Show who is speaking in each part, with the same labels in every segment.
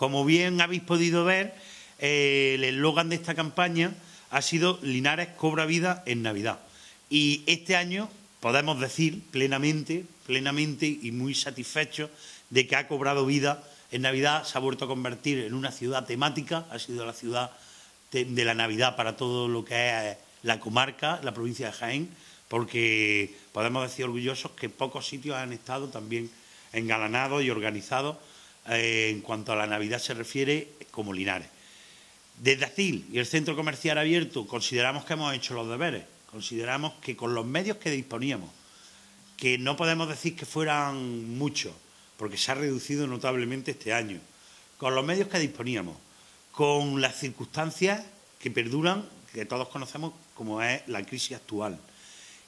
Speaker 1: Como bien habéis podido ver, eh, el eslogan de esta campaña ha sido Linares cobra vida en Navidad. Y este año podemos decir plenamente, plenamente y muy satisfechos de que ha cobrado vida en Navidad, se ha vuelto a convertir en una ciudad temática, ha sido la ciudad de la Navidad para todo lo que es la comarca, la provincia de Jaén, porque podemos decir orgullosos que pocos sitios han estado también engalanados y organizados eh, en cuanto a la Navidad se refiere como Linares. Desde ACIL y el Centro Comercial Abierto consideramos que hemos hecho los deberes, consideramos que con los medios que disponíamos, que no podemos decir que fueran muchos, porque se ha reducido notablemente este año, con los medios que disponíamos, con las circunstancias que perduran, que todos conocemos como es la crisis actual,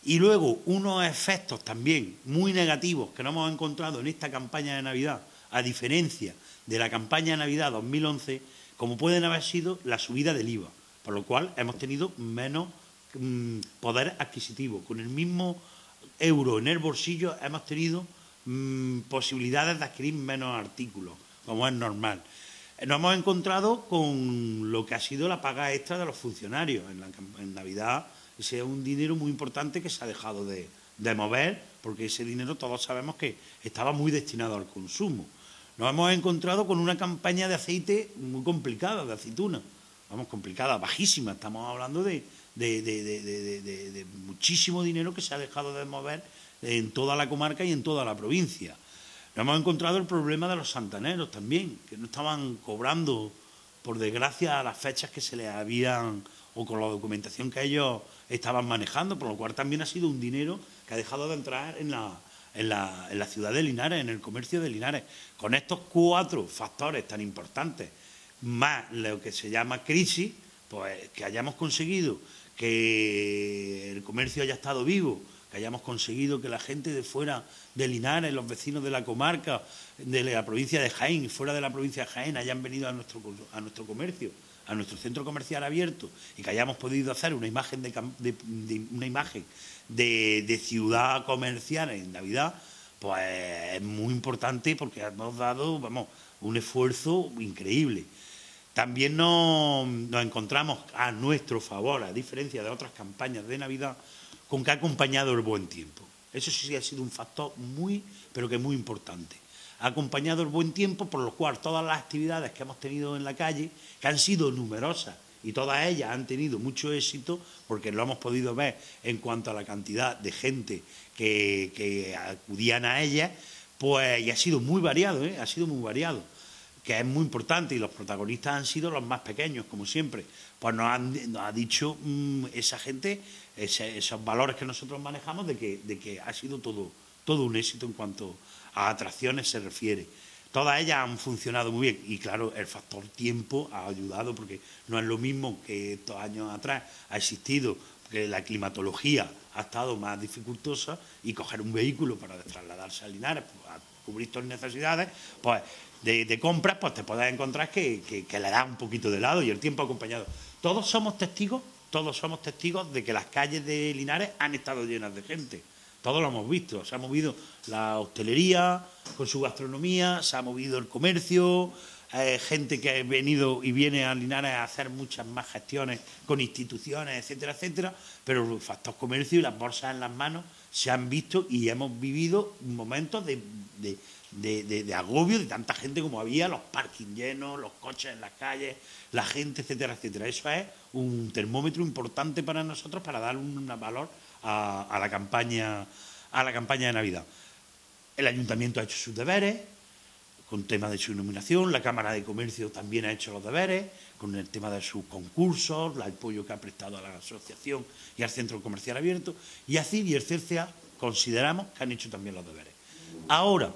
Speaker 1: y luego unos efectos también muy negativos que no hemos encontrado en esta campaña de Navidad, a diferencia de la campaña de Navidad 2011, como pueden haber sido la subida del IVA, por lo cual hemos tenido menos mm, poder adquisitivo. Con el mismo euro en el bolsillo hemos tenido mm, posibilidades de adquirir menos artículos, como es normal. Nos hemos encontrado con lo que ha sido la paga extra de los funcionarios. En, en Navidad ese es un dinero muy importante que se ha dejado de, de mover, porque ese dinero todos sabemos que estaba muy destinado al consumo. Nos hemos encontrado con una campaña de aceite muy complicada, de aceituna. Vamos, complicada, bajísima. Estamos hablando de, muchísimo dinero que se ha dejado de mover en toda la comarca y en toda la provincia. Nos hemos encontrado el problema de los santaneros también, que no estaban cobrando, por desgracia, a las fechas que se les habían, o con la documentación que ellos estaban manejando, por lo cual también ha sido un dinero que ha dejado de entrar en la, en la, ciudad de Linares, en el comercio de Linares. Con estos cuatro factores tan importantes, más lo que se llama crisis, pues que hayamos conseguido que el comercio haya estado vivo, que hayamos conseguido que la gente de fuera de Linares, los vecinos de la comarca, de la provincia de Jaén, fuera de la provincia de Jaén, hayan venido a nuestro, a nuestro comercio, a nuestro centro comercial abierto y que hayamos podido hacer una imagen de, una imagen de, ciudad comercial en Navidad, pues es muy importante porque hemos dado, vamos, un esfuerzo increíble. También nos, encontramos a nuestro favor, a diferencia de otras campañas de Navidad, con que ha acompañado el buen tiempo. Eso sí ha sido un factor muy, pero que muy importante. Acompañado el buen tiempo, por lo cual todas las actividades que hemos tenido en la calle, que han sido numerosas y todas ellas han tenido mucho éxito porque lo hemos podido ver en cuanto a la cantidad de gente que, acudían a ellas, pues y ha sido muy variado, ¿eh? ha sido muy variado, que es muy importante y los protagonistas han sido los más pequeños, como siempre. Pues nos, han, ha dicho mm, esa gente esos valores que nosotros manejamos de que, de que ha sido todo, todo un éxito en cuanto a atracciones se refiere. Todas ellas han funcionado muy bien y claro, el factor tiempo ha ayudado porque no es lo mismo que estos años atrás ha existido, que la climatología ha estado más dificultosa y coger un vehículo para trasladarse a Linares pues, a cubrir tus necesidades, pues de, compras, pues te puedes encontrar que, que, le da un poquito de lado y el tiempo acompañado. Todos somos testigos, todos somos testigos de que las calles de Linares han estado llenas de gente. Todos lo hemos visto. Se ha movido la hostelería con su gastronomía, se ha movido el comercio, hay gente que ha venido y viene a Linares a hacer muchas más gestiones con instituciones, etcétera, etcétera, pero los factores comercio y las bolsas en las manos se han visto y hemos vivido momentos de, de, agobio de tanta gente como había, los parking llenos, los coches en las calles, la gente, etcétera, etcétera. Eso es un termómetro importante para nosotros para dar un valor a, la campaña, a la campaña de Navidad. El ayuntamiento ha hecho sus deberes con tema de su nominación, la Cámara de Comercio también ha hecho los deberes con el tema de sus concursos, el apoyo que ha prestado a la asociación y al centro comercial abierto, y así y el CRCA consideramos que han hecho también los deberes. Ahora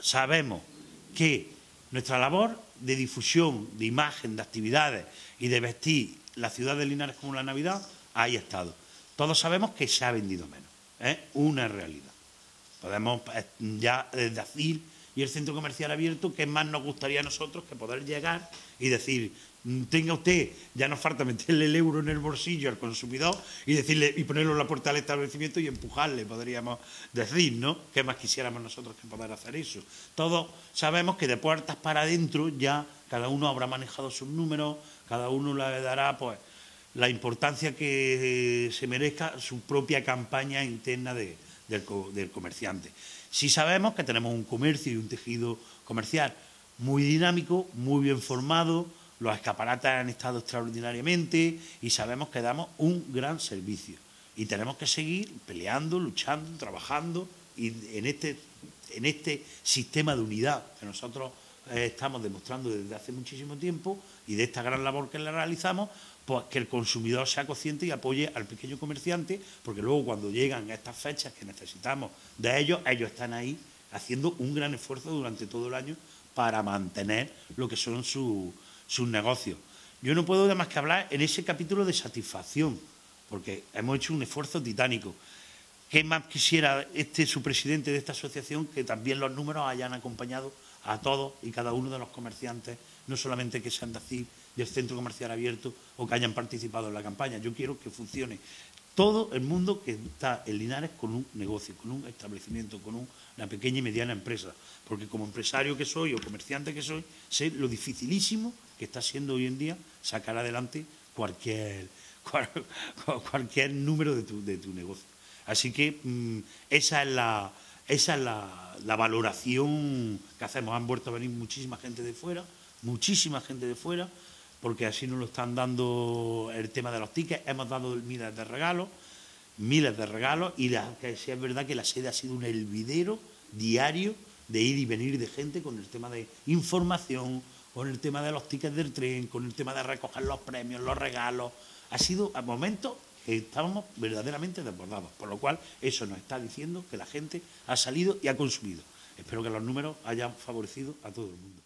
Speaker 1: sabemos que nuestra labor de difusión, de imagen, de actividades y de vestir la ciudad de Linares como la Navidad, ahí ha estado. Todos sabemos que se ha vendido menos. Es una realidad. Podemos eh, ya decir, y el centro comercial abierto, que más nos gustaría a nosotros que poder llegar y decir, mm, tenga usted, ya nos falta meterle el euro en el bolsillo al consumidor y decirle y ponerlo en la puerta del establecimiento y empujarle, podríamos decir, ¿no? ¿Qué más quisiéramos nosotros que poder hacer eso? Todos sabemos que de puertas para adentro ya cada uno habrá manejado sus números, cada uno le dará pues la importancia que se merezca su propia campaña interna del, comerciante. Sí sabemos que tenemos un comercio y un tejido comercial muy dinámico, muy bien formado, los escaparates han estado extraordinariamente y sabemos que damos un gran servicio. Y tenemos que seguir peleando, luchando, trabajando y en este, en este sistema de unidad que nosotros eh, estamos demostrando desde hace muchísimo tiempo y de esta gran labor que le realizamos, pues que el consumidor sea consciente y apoye al pequeño comerciante, porque luego cuando llegan estas fechas que necesitamos de ellos, ellos están ahí haciendo un gran esfuerzo durante todo el año para mantener lo que son sus negocios. Yo no puedo más que hablar en ese capítulo de satisfacción, porque hemos hecho un esfuerzo titánico. ¿Qué más quisiera este su presidente de esta asociación que también los números hayan acompañado a todos y cada uno de los comerciantes, no solamente que sean de así del centro comercial abierto o que hayan participado en la campaña. Yo quiero que funcione todo el mundo que está en Linares con un negocio, con un establecimiento, con una pequeña y mediana empresa. Porque como empresario que soy o comerciante que soy, sé lo dificilísimo que está siendo hoy en día sacar adelante cualquier, cualquier número de tu, de tu negocio. Así que mm, esa es la, esa es la, valoración que hacemos. Han vuelto a venir muchísima gente de fuera, muchísima gente de fuera, porque así nos lo están dando el tema de los tickets. Hemos dado miles de regalos, miles de regalos, y que es verdad que la sede ha sido un hervidero diario de ir y venir de gente con el tema de información, con el tema de los tickets del tren, con el tema de recoger los premios, los regalos. Ha sido a momentos estábamos verdaderamente desbordados, por lo cual eso nos está diciendo que la gente ha salido y ha consumido. Espero que los números hayan favorecido a todo el mundo.